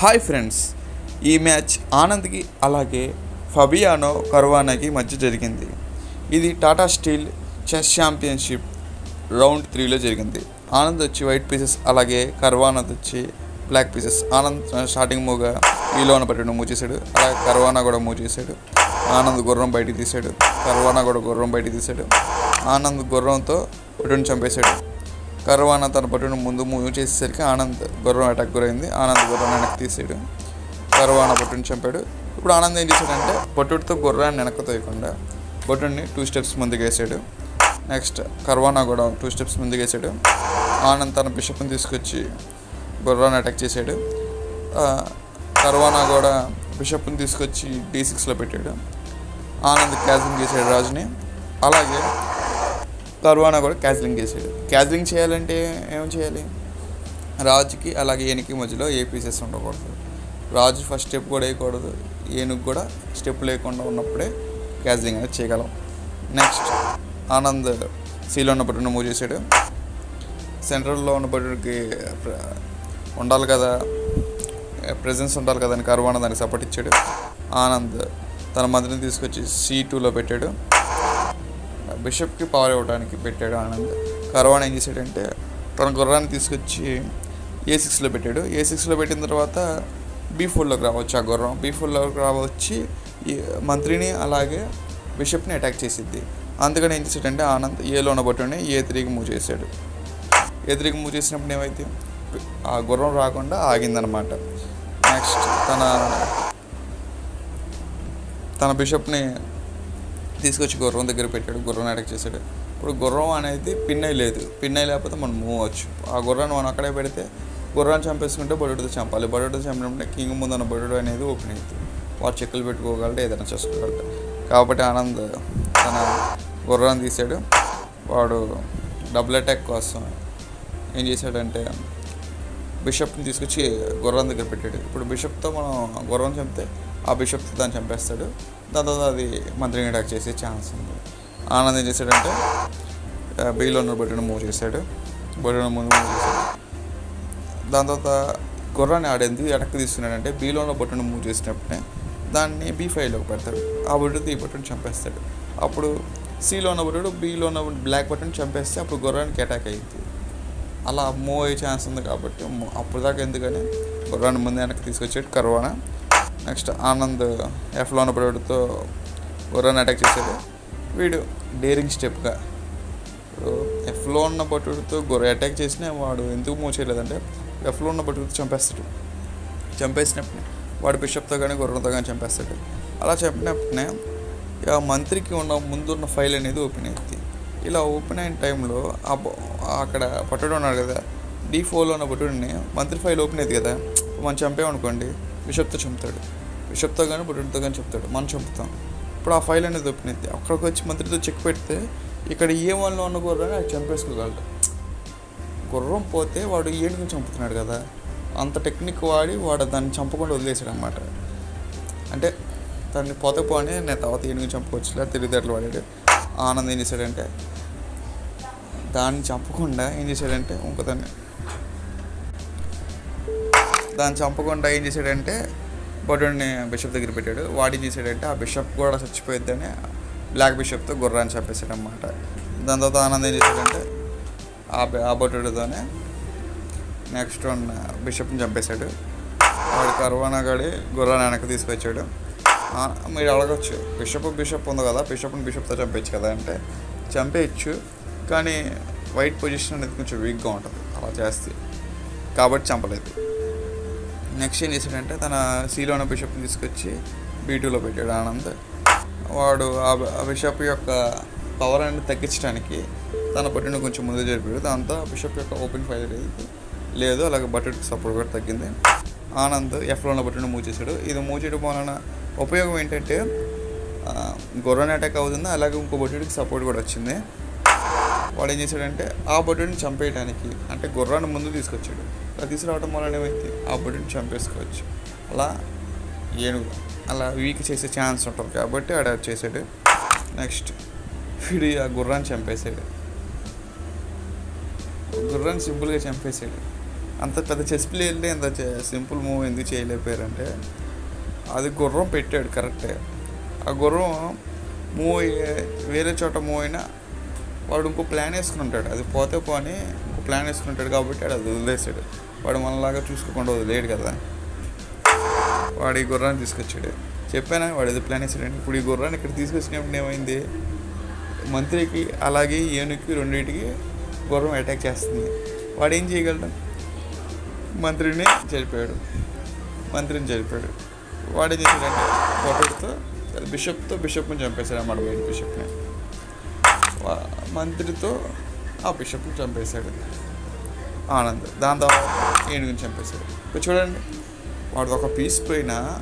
Hi friends ఈ match ఆనంద్కి అలాగే ఫబియానో కర్వానాకి మధ్య జరిగింది. ఇది Tata steel chess championship round త్రీలో జరిగింది. ఆనంద్ వచ్చి వైట్ పీసెస్ అలాగే కర్వానాథ్ వచ్చి బ్లాక్ పీసెస్. ఆనంద్ స్టార్టింగ్ మూవ్గా ఈలోన పట్టిన మూవ్ చేశాడు. అలాగే కర్వానా కూడా మూవ్ చేశాడు. ఆనంద్ గుర్రం బయటికి తీశాడు. కర్వానా కూడా గుర్రం బయటికి తీశాడు. ఆనంద్ గుర్రంతో పట్టుని చంపేశాడు. కర్వానా తన పట్టును ముందు మూవ్ చేసేసరికి ఆనంద్ గుర్రం అటాక్ గురైంది. ఆనంద్ గుర్రం వెనక్కి తీసాడు కర్వాన పట్టుని చంపాడు. ఇప్పుడు ఆనంద్ ఏం చేశాడంటే పట్టుడితో గుర్రాన్ని వెనక్కి తోయకుండా బొట్టుడిని టూ స్టెప్స్ ముందుకు వేసాడు నెక్స్ట్ కర్వానా కూడా టూ స్టెప్స్ ముందుకు వేసాడు ఆనంద్ తన బిషప్ని తీసుకొచ్చి గుర్రాన్ని అటాక్ చేశాడు. ఆ, కర్వానా కూడా బిషప్ని తీసుకొచ్చి డీ సిక్స్లో పెట్టాడు. ఆనంద్ క్యాజింగ్ చేశాడు రాజుని. అలాగే కర్వానా కూడా క్యాజిలింగ్ చేశాడు క్యాజిలింగ్ చేయాలంటే ఏం చేయాలి? రాజుకి అలాగే ఏనుకి మధ్యలో ఏ పీసెస్ ఉండకూడదు. రాజు ఫస్ట్ స్టెప్ కూడా వేయకూడదు. ఏనుగు కూడా స్టెప్ లేకుండా ఉన్నప్పుడే క్యాజిలింగ్ అనేది చేయగలం. నెక్స్ట్ ఆనంద్ సీలో ఉన్న బట్టును మూవ్ చేశాడు. సెంట్రల్లో ఉన్న బట్టుడికి ఉండాలి కదా. ప్రెజెన్స్ ఉండాలి కదా అని కర్వానా దానికి సపోర్ట్ ఇచ్చాడు. ఆనంద్ తన మంత్రిని తీసుకొచ్చి సీ టూలో పెట్టాడు. బిషప్కి పవర్ ఇవ్వడానికి పెట్టాడు ఆనంద్. కర్వాన్ ఏం చేశాడంటే తన గుర్రాన్ని తీసుకొచ్చి ఏ సిక్స్లో పెట్టాడు. ఏ సిక్స్లో పెట్టిన తర్వాత బీ ఫోర్లోకి రావచ్చు ఆ గుర్రం. బీ ఫోర్లోకి రావచ్చి ఈ మంత్రిని అలాగే బిషప్ని అటాక్ చేసిద్ది. అందుకని ఏం చేశాడంటే ఆనంద్ ఏలో ఉన్నబట్టుని ఏ త్రీకి మూవ్ చేశాడు. ఏ త్రీకి మూవ్ చేసినప్పుడు ఏమైతే ఆ గుర్రం రాకుండా ఆగిందనమాట నెక్స్ట్ తన తన బిషప్ని తీసుకొచ్చి గుర్రం దగ్గర పెట్టాడు గుర్రం అటాక్ చేశాడు. ఇప్పుడు గుర్రం అనేది పిన్నై లేదు. పిన్నై లేకపోతే మనం మూవ్ అవచ్చు ఆ గుర్రాన్ని మనం అక్కడే పెడితే గుర్రాన్ని చంపేసుకుంటే బడుడితో చంపాలి. బడుడితో చంపినప్పుడు కింగ్ ముందున్న బడుడు అనేది ఓపెన్ అవుతుంది వాడు చెక్కులు పెట్టుకోగలడు ఏదైనా చేసుకోగలడు? కాబట్టి ఆనంద్ తన గుర్రాన్ని తీసాడు వాడు డబుల్ అటాక్ కోసం ఏం చేశాడంటే బిషప్ని తీసుకొచ్చి గుర్రం దగ్గర పెట్టాడు. ఇప్పుడు బిషప్తో మనం గుర్రం చంపితే ఆ బిషప్ దాన్ని చంపేస్తాడు. దాని తర్వాత అది మంత్రిని అటాక్ చేసే ఛాన్స్ ఉంది. ఆనంద్ ఏం చేశాడంటే బీలో ఉన్న బట్టను మూవ్ చేశాడు. బట్టను ముందు మూవ్ చేశాడు. దాని తర్వాత గుర్రాన్ని ఆడేది అటక్ తీసుకున్నాడంటే బీలో ఉన్న బట్టను మూవ్ చేసినప్పుడే దాన్ని బీ ఫైవ్లోకి పెడతాడు. ఆ బొట్టుతో ఈ బొట్టును చంపేస్తాడు. అప్పుడు సిలో ఉన్న బట్టడు బీలో ఉన్న బ్లాక్ బొట్టును చంపేస్తే అప్పుడు గుర్రానికి అటాక్ అయ్యింది అలా మూవ్ అయ్యే ఛాన్స్ ఉంది కాబట్టి అప్పుడు దాకా ఎందుకని గుర్రాన్ని ముందు వెనక్కి తీసుకొచ్చాడు కరోనా. నెక్స్ట్ ఆనంద్ ఎఫ్లో ఉన్న బట్టడితో అటాక్ చేశాడు? వీడు డేరింగ్ స్టెప్గా. ఇప్పుడు ఎఫ్లో ఉన్న పట్టుడితో గొర్రె అటాక్ చేసినా వాడు ఎందుకు మూవ్ చేయలేదంటే ఎఫ్లో ఉన్న బట్టుడితో చంపేస్తాడు. చంపేసినప్పుడు వాడు బిషప్తో కానీ గుర్రంతో కానీ చంపేస్తాడు. అలా చంపినప్పుడే ఇక మంత్రికి ఉన్న ముందున్న ఫైల్ అనేది ఓపెన్ అయింది ఇలా ఓపెన్ అయిన టైంలో అక్కడ పట్టుడు ఉన్నాడు కదా డీ ఫోర్లో ఉన్న పట్టుడిని మంత్రి ఫైల్ ఓపెన్ అయింది కదా. మనం చంపామనుకోండి విషప్త చంపుతాడు. విషప్త కానీ బుడ్డుతో కానీ చెప్తాడు. మనం చంపుతాం. ఇప్పుడు ఆ ఫైల్ అనేది ఓపెన్ అక్కడికి వచ్చి మంత్రితో చెక్ పెడితే ఇక్కడ ఏ వాళ్ళు ఉన్న గుర్రాన్ని అది చంపేసుకోగలడు. గుర్రం పోతే వాడు ఏనుగుని చంపుతున్నాడు కదా. అంత టెక్నిక్ వాడి వాడు దాన్ని చంపకుండా వదిలేసాడు అనమాట అంటే దాన్ని పోతే పోని నేను తర్వాత ఏనుగు చంపుకోవచ్చు. లేదా తెలివితేటలు వాడాడు. ఆనంద్ ఏం చేశాడంటే దాన్ని చంపకుండా ఏం చేశాడంటే ఇంకో దాన్ని దాన్ని చంపకుండా ఏం చేశాడంటే బొడ్డుని బిషప్ దగ్గర పెట్టాడు. వాడు ఏం చేశాడంటే ఆ బిషప్ కూడా చచ్చిపోయిద్దని బ్లాక్ బిషప్తో గుర్రాన్ని చంపేశాడు అనమాట దాని తర్వాత ఆనందం ఏం చేశాడంటే ఆ ఆ బొట్టుడితోనే నెక్స్ట్ ఉన్న బిషప్ని చంపేశాడు. వాడు కరోనా గడి గుర్రాన్ని వెనక్కి తీసుకొచ్చాడు. మీరు అడగచ్చు. బిషప్ బిషప్ ఉంది కదా బిషప్ని బిషప్తో చంపేయచ్చు కదా అంటే చంపేయచ్చు కానీ వైట్ పొజిషన్ అనేది కొంచెం వీక్గా ఉంటుంది. అలా చేస్తే. కాబట్టి చంపలేదు. నెక్స్ట్ ఏం చేశాడంటే తన సీలో ఉన్న బిషప్ని తీసుకొచ్చి బీటూలో పెట్టాడు ఆనంద్. వాడు ఆ బిషప్ యొక్క పవర్ అనేది తగ్గించడానికి తన బట్టును కొంచెం ముందు జరిపాడు. దాంతో బిషప్ యొక్క ఓపెన్ ఫైర్ అనేది లేదు అలాగే బట్టుడికి సపోర్ట్ కూడా తగ్గింది. ఆనంద్ ఎఫ్లో ఉన్న బట్టుని మూవ్ చేశాడు. ఇది మూవ్ చేయడం వలన ఉపయోగం ఏంటంటే ఆ, అటాక్ అవుతుంది అలాగే ఇంకో బట్టుడికి సపోర్ట్ కూడా వచ్చింది. వాడు ఏం చేశాడంటే ఆ బొడ్డుని చంపేయడానికి అంటే గుర్రాన్ని ముందు తీసుకొచ్చాడు. అలా తీసుకురావడం వలన ఏమైతే ఆ బొడ్డుని చంపేసుకోవచ్చు. అలా ఏనుగు అలా వీక్ చేసే ఛాన్స్ ఉంటుంది కాబట్టి ఆడ చేశాడు. నెక్స్ట్ వీడు ఆ గుర్రాన్ని చంపేశాడు. గుర్రాన్ని సింపుల్గా చంపేశాడు. అంత పెద్ద చెస్ ప్లేయర్లే అంత సింపుల్ మూవ్ ఎందుకు చేయలేకపోయారంటే అది గుర్రం పెట్టాడు కరెక్టే. ఆ గుర్రం మూవ్ అయ్యే వేరే చోట మూవ్ అయినా వాడు ఇంకో ప్లాన్ వేసుకుని ఉంటాడు అది పోతే పోని ఇంకో ప్లాన్ వేసుకుని ఉంటాడు కాబట్టి వాడు అది వదిలేసాడు. వాడు మనలాగా చూసుకోకుండా వదిలేడు కదా. వాడు ఈ గుర్రాన్ని తీసుకొచ్చాడు. చెప్పానా? వాడు ఏదో ప్లాన్ వేసాడు ఇప్పుడు ఈ గుర్రాన్ని ఇక్కడ తీసుకొచ్చినప్పుడు ఏమైంది? మంత్రికి అలాగే ఏనుగుకి రెండింటికి గుర్రం అటాక్ చేస్తుంది. వాడు ఏం చేయగలడు? మంత్రిని చనిపోయాడు. మంత్రిని చనిపోయాడు. వాడు ఏం చేశాడంటే కొట్టడితో బిషప్తో బిషప్ని చంపేశాడు అన్నమాట వైట్ బిషప్ని. మంత్రితో ఆ బిషప్ని చంపేశాడు. ఆనంద్. దాని తర్వాత ఏనుగుని చంపేశాడు. ఇప్పుడు చూడండి వాడు ఒక పీస్ పోయిన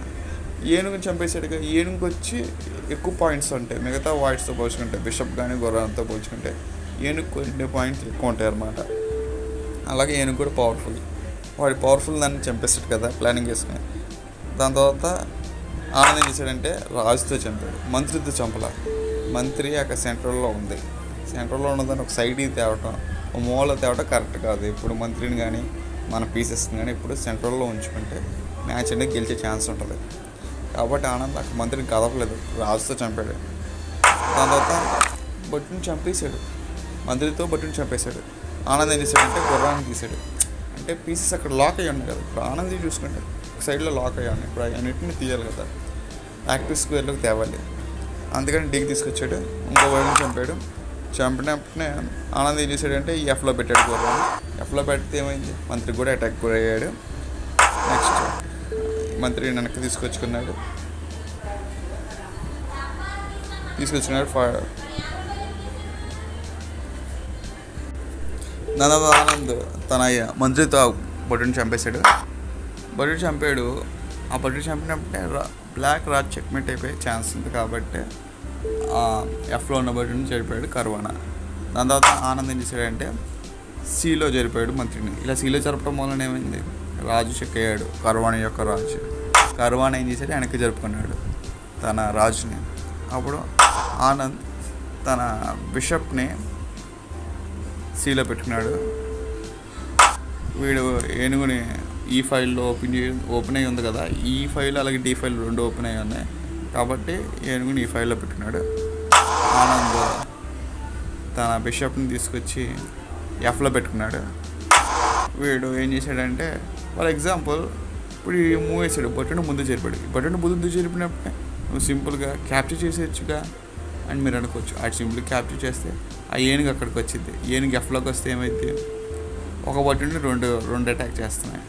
ఏనుగుని చంపేశాడుగా. ఏనుగుకి వచ్చి ఎక్కువ పాయింట్స్ ఉంటాయి. మిగతా వాయిట్స్తో పోల్చుకుంటే బిషప్ కానీ గుర్రంతో పోల్చుకుంటే ఏనుగు కొన్ని పాయింట్స్ ఎక్కువ ఉంటాయి అన్నమాట. అలాగే ఏనుగు కూడా పవర్ఫుల్ వాడి పవర్ఫుల్ దాన్ని చంపేస్తాడు కదా ప్లానింగ్ చేసుకుని. దాని తర్వాత ఆనందం చేశాడంటే రాజుతో చంపాడు. మంత్రితో చంపల. మంత్రి అక్కడ సెంట్రల్లో ఉంది. సెంటర్లో ఉన్నదాన్ని ఒక సైడ్కి తేవటం ఒక మూల తేవటం కరెక్ట్ కాదు. ఇప్పుడు మంత్రిని కానీ మన పీసెస్ని కానీ ఇప్పుడు సెంట్రల్లో ఉంచుకుంటే మ్యాచ్ అనేది గెలిచే ఛాన్స్ ఉంటుంది. కాబట్టి ఆనంద్ అక్కడ మంత్రిని కదపలేదు రాజుతో చంపాడు. దాని తర్వాత బట్టుని చంపేశాడు. మంత్రితో బొట్టుని చంపేశాడు. ఆనంద్ ఏం చేశాడంటే గుర్రాన్ని తీశాడు. అంటే పీసెస్ అక్కడ లాక్ అయ్యి ఉన్నాయి కదా. ఇప్పుడు ఆనంద్ చూసుకుంటే ఒక సైడ్లో లాక్ అయ్యి ఉన్నాయి ఇప్పుడు అన్నింటిని తీయాలి కదా. యాక్టివ్ స్క్వేర్లోకి తేవాలి. అందుకని డిగ్రీ తీసుకొచ్చాడు. ఇంకో వాడిని చంపాడు. చంపినప్పుడే ఆనంద్ ఏం చేశాడంటే ఈ ఎఫ్లో పెట్టాడు గుర్రాన్ని ఎఫ్లో పెడితే ఏమైంది? మంత్రి కూడా అటాక్ గురయ్యాడు. నెక్స్ట్ మంత్రి వెనక్కి తీసుకొచ్చుకున్నాడు. తీసుకొచ్చుకున్నాడు ఫా- ఆనంద్ తన మంత్రితో బొట్టుని చంపేశాడు. బొట్టుని చంపాడు. ఆ బొట్టుని చంపినప్పుడే రా బ్లాక్ రాజ్ చెక్మేట్ అయిపోయే ఛాన్స్ ఉంది కాబట్టి ఎఫ్లో ఉన్న బొట్టుని జరిపాడు కర్వానా దాని తర్వాత ఆనంద్ ఏం చేశాడంటే సీలో జరిపాడు మంత్రిని. ఇలా సీలో జరపడం వలన ఏమైంది? రాజు చెక్ అయ్యాడు కర్వాణి యొక్క రాజు. కర్వాణి ఏం చేశాడు? వెనక్కి జరుపుకున్నాడు తన రాజుని. అప్పుడు ఆనంద్ తన బిషప్ని సీలో పెట్టుకున్నాడు. వీడు ఏనుగుని ఈ ఫైల్లో ఓపెన్ చేయ ఓపెన్ అయ్యి ఉంది కదా. ఈ ఫైల్ అలాగే డి ఫైల్ రెండు ఓపెన్ అయ్యి ఉన్నాయి. కాబట్టి ఏనుగుని ఈ ఫైల్లో పెట్టుకున్నాడు ఆనంద్ తన బిషప్ని తీసుకొచ్చి ఎఫ్లో పెట్టుకున్నాడు. వీడు ఏం చేశాడంటే ఫర్ ఎగ్జాంపుల్ ఇప్పుడు ఈ మూవ్ వేసాడు బటన్ ముందు జరిపాడు. బటన్ ముందు జరిపినప్పుడే నువ్వు సింపుల్గా క్యాప్చర్ చేసేయచ్చుగా అని మీరు అనుకోవచ్చు. అది సింపుల్ క్యాప్చర్ చేస్తే ఆ ఏనుగు అక్కడికి వచ్చింది ఏనుగు ఎఫ్లోకి వస్తే ఏమైంది ఒక బటన్ రెండు రెండు అటాక్ చేస్తున్నాయి.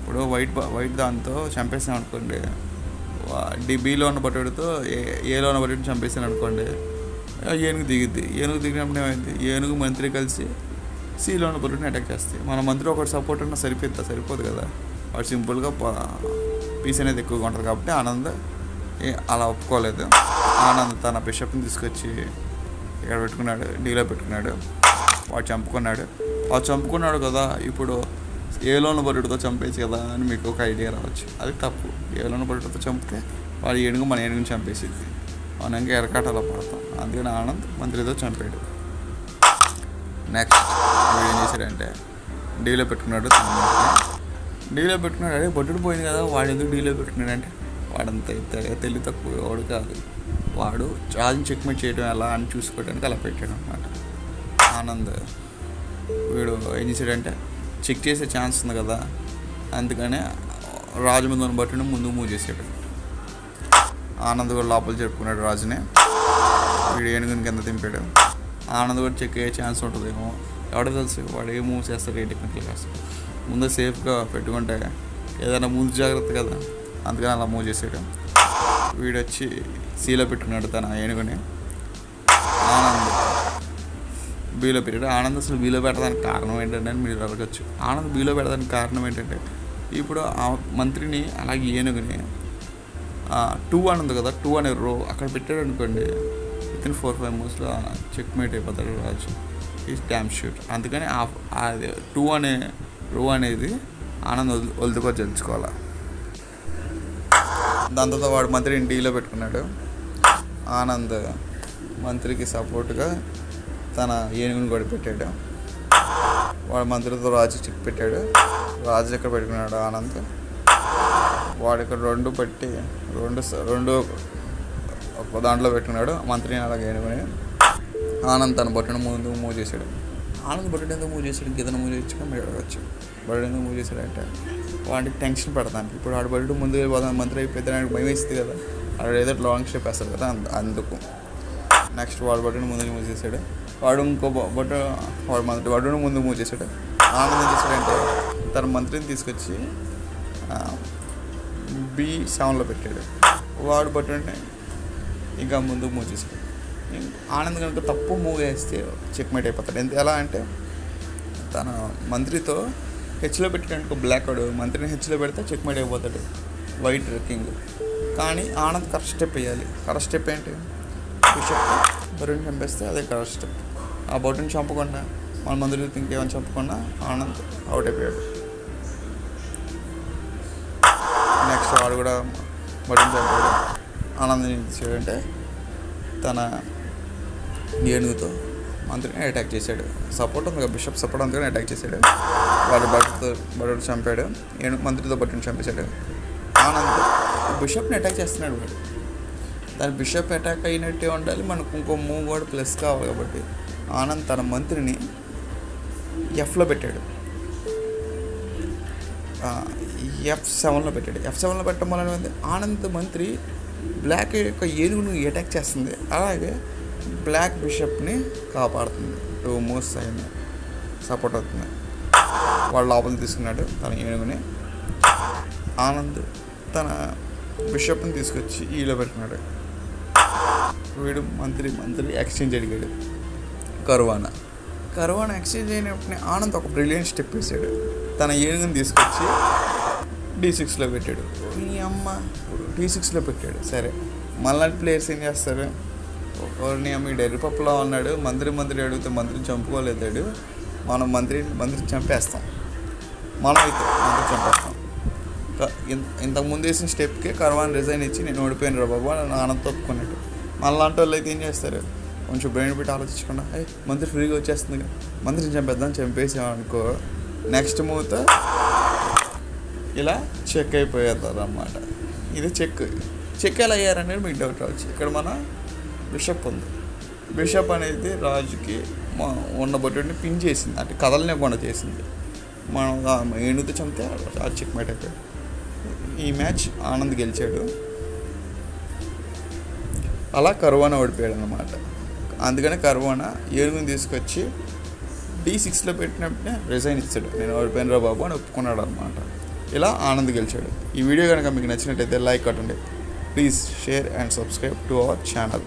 ఇప్పుడు వైట్ వైట్ దాంతో చంపేసాం అనుకోండి డి బీలో ఉన్న పట్టుడితో ఏ ఏలో ఉన్న బటుడిని చంపేసాను అనుకోండి ఏనుగు దిగుద్ది. ఏనుగు దిగినప్పుడు ఏమైంది? ఏనుగు మంత్రి కలిసి సీలో ఉన్న పట్టుడిని అటాక్ చేస్తాయి. మన మంత్రి ఒకటి సపోర్ట్ ఉన్నా సరిపోద్దా? సరిపోదు కదా. వాడు సింపుల్గా పీస్ అనేది ఎక్కువగా ఉంటుంది కాబట్టి ఆనంద్ ఏ- అలా ఒప్పుకోలేదు. ఆనంద్ తన బిషప్ని తీసుకొచ్చి ఇక్కడ పెట్టుకున్నాడు డీలో పెట్టుకున్నాడు. వాడు చంపుకున్నాడు. వాడు చంపుకున్నాడు కదా. ఇప్పుడు ఏలోన బరుడుతో చంపేసి కదా అని మీకు ఒక ఐడియా రావచ్చు. అది తప్పు. ఏలోన బరుడుతో చంపితే వాడు ఏనుగు మన ఏనుగుని చంపేసింది. మనం ఎరకాటలో పడతాం అందుకని ఆనంద్ మంత్రితో చంపాడు. నెక్స్ట్ ఏం చేశాడంటే డీలో పెట్టుకున్నాడు డీలో పెట్టుకున్నాడు అదే బొట్టుడు పోయింది కదా వాడు ఎందుకు డీలో పెట్టుకున్నాడు అంటే వాడంత తె- తెలివి తక్కువ వాడు కాదు. వాడు రాజుని చెక్మేట్ చేయడం ఎలా అని చూసుకోవడానికి అలా పెట్టాడు అనమాట ఆనంద్ వీడు ఏం చేశాడంటే చెక్ చేసే ఛాన్స్ ఉంది కదా అందుకనే రాజు మీద ముందు మూవ్ చేసాడు ఆనంద్ కూడా లోపల చెప్పుకున్నాడు రాజుని. వీడు ఏనుగుని కింద దింపాడు. ఆనంద్ కూడా చెక్ అయ్యే ఛాన్స్ ఉంటుందేమో. ఎవడో తెలుసు వాడు ఏ మూవ్ చేస్తాడు ఏ టెక్నికల్ చేస్తాడు ముందు సేఫ్గా పెట్టుకుంటే ఏదైనా ముందు జాగ్రత్త కదా. అందుకని అలా మూవ్ చేసాడు. వీడు వచ్చి సీలో పెట్టుకున్నాడు తన ఏనుగుని. ఆనంద్ బీలో పెట్టాడు. ఆనంద్ అసలు బీలో పెట్టడానికి కారణం ఏంటంటే అని మీరు అడగచ్చు. ఆనంద్ బీలో పెట్టడానికి కారణం ఏంటంటే ఇప్పుడు ఆ మంత్రిని అలాగే ఏనుగుని టూ అని ఉంది కదా టూ అనే రో అక్కడ పెట్టాడు అనుకోండి విత్ ఇన్ ఫోర్ ఫైవ్ మూవ్స్లో చెక్ మేట్ అయిపోతాడు రాజు ఈ డ్యామ్ షూట్. అందుకని ఆ అది టూ అనే రో అనేది ఆనంద్ వదులు వదులుకో తెలుసుకోవాలి దాంతో వాడు మంత్రిని డీలో పెట్టుకున్నాడు. ఆనంద్ మంత్రికి సపోర్ట్గా తన ఏనుగుని కూడా పెట్టాడు. వాడు మంత్రితో రాజు చిక్ పెట్టాడు. రాజు ఎక్కడ పెట్టుకున్నాడు? ఆనంద్. వాడు ఇక్కడ రెండు పెట్టి రెండు స- రెండు ఒక దాంట్లో పెట్టుకున్నాడు. మంత్రిని అలాగే ఎనుకొని ఆనంద్ తన బొట్టును ముందు మూవ్ చేశాడు. ఆనంద్ బొట్టుడు ఎందుకు మూవ్ చేశాడు? ఇంకేదైనా మూవ్ చేయొచ్చు మీరు అడగచ్చు బొట్టుడు ఎందుకు మూవ్ చేశాడంటే వాడికి టెన్షన్ పడతాను ఇప్పుడు ఆడు బొట్టుడు ముందు వెళ్ళిపోదాం మంత్రి అయిపోతే నాకు భయం వేస్తుంది కదా. ఆడు ఏదో లాంగ్ స్టెప్ వేస్తాడు కదా అందుకు. నెక్స్ట్ వాడు బొట్టును ముందు మూవ్ చేశాడు. వాడు ఇంకో బొ- వాడు మంత్రి వాడు ముందు మూవ్ చేశాడు. ఆమె ఏం చేశాడంటే తన మంత్రిని తీసుకొచ్చి బి సెవెన్లో పెట్టాడు. వాడు బట్టంటే ఇంకా ముందుకు మూవ్ చేశాడు. ఆనంద్ కనుక తప్పు మూవ్ వేస్తే చెక్మేట్ అయిపోతాడు. ఎంత ఎలా అంటే తన మంత్రితో హెచ్లో పెట్టడానికి బ్లాక్ వాడు మంత్రిని హెచ్లో పెడితే చెక్మేట్ అయిపోతాడు. వైట్ కింగ్ కానీ ఆనంద్ కరెక్ట్ స్టెప్ వేయాలి. కరెక్ట్ స్టెప్ ఏంటి? బిషప్ బరుని చంపేస్తే అదే కరెక్ట్ స్టెప్. ఆ బొట్టుని చంపకుండా మన మంత్రి ఇంకేమైనా చంపకుండా ఆనంద్ అవుట్ అయిపోయాడు. నెక్స్ట్ వాడు కూడా బొట్టుని చంపాడు. ఆనంద్ ఏం తన ఏనుగుతో మంత్రిని అటాక్ చేశాడు. సపోర్ట్ ఉంది బిషప్ సపోర్ట్ అందుకని అటాక్ చేశాడు. వాడు భటుతో భటుడు చంపాడు. ఏను మంత్రితో భటుని చంపేశాడు. ఆనంద్ బిషప్ని అటాక్ చేస్తున్నాడు వాడు. దాని బిషప్ అటాక్ అయినట్టే ఉండాలి మనకు ఇంకో మూవ్ కూడా ప్లస్ కావాలి కాబట్టి. ఆనంద్ తన మంత్రిని ఎఫ్లో పెట్టాడు. ఎఫ్ సెవెన్లో పెట్టాడు. ఎఫ్ సెవెన్లో పెట్టడం వల్ల ఏమైంది ఆనంద్ మంత్రి బ్లాక్ యొక్క ఏనుగును అటాక్ చేస్తుంది. అలాగే బ్లాక్ బిషప్ని కాపాడుతుంది. టూ మోస్ట్ అయింది సపోర్ట్ అవుతుంది. వాళ్ళు లోపల తీసుకున్నాడు తన ఏనుగుని. ఆనంద్ తన బిషప్ని తీసుకొచ్చి ఈలో పెట్టుకున్నాడు వీడు మంత్రి మంత్రి ఎక్స్చేంజ్ అడిగాడు. కరువానా? కరువానా ఎక్స్చేంజ్ అయినప్పుడు ఆనంద్ ఒక బ్రిలియంట్ స్టెప్ వేసాడు. తన ఏనుగుని తీసుకొచ్చి డీ సిక్స్లో పెట్టాడు. మీ అమ్మ డీ సిక్స్లో పెట్టాడు. సరే మళ్ళీ ప్లేయర్స్ ఏం చేస్తారు? ఒకరిని అమ్మ డెర్రి పప్పులో ఉన్నాడు మంత్రి మంత్రి అడిగితే మంత్రిని చంపుకోలేదాడు మనం మంత్రి మంత్రి చంపేస్తాం. మనం అయితే మంత్రి చంపేస్తాం. ఇంతకుముందు వేసిన స్టెప్కే కర్వాన్ రిజైన్ ఇచ్చి నేను ఓడిపోయాను రా బాబు అని ఆనంద్ మళ్ళీ మళ్ళాంటి వాళ్ళు అయితే ఏం చేస్తారు? కొంచెం బ్రెయిన్ పెట్టి ఆలోచించకుండా అయ్యి మంత్రి ఫ్రీగా వచ్చేస్తుంది మంత్రిని చంపేద్దాం చంపేసాం అనుకో నెక్స్ట్ మూత ఇలా చెక్ అయిపోయేస్తారు అన్నమాట ఇది చెక్ చెక్ ఎలా అయ్యారనేది మీకు డౌట్ రావచ్చు. ఇక్కడ మన బిషప్ ఉంది. బిషప్ అనేది రాజుకి మా ఉన్న బొట్టుని పిన్ చేసింది. అంటే కదలనివ్వకుండా చేసింది. మనం ఏనుగుతో చంపితే రాజు చెక్ మేట్ అయిపోయాడు ఈ మ్యాచ్ ఆనంద్ గెలిచాడు. అలా కరోనా ఓడిపోయాడు అనమాట అందుకనే కర్వానా ఏనుగుని తీసుకొచ్చి డి సిక్స్లో పెట్టినప్పుడే రిజైన్ ఇచ్చాడు. నేను ఓడిపోయిన బాబు అని ఒప్పుకున్నాడు అనమాట ఇలా ఆనంద్ గెలిచాడు. ఈ వీడియో కనుక మీకు నచ్చినట్టయితే లైక్ కట్టండి. Please share and subscribe to our channel.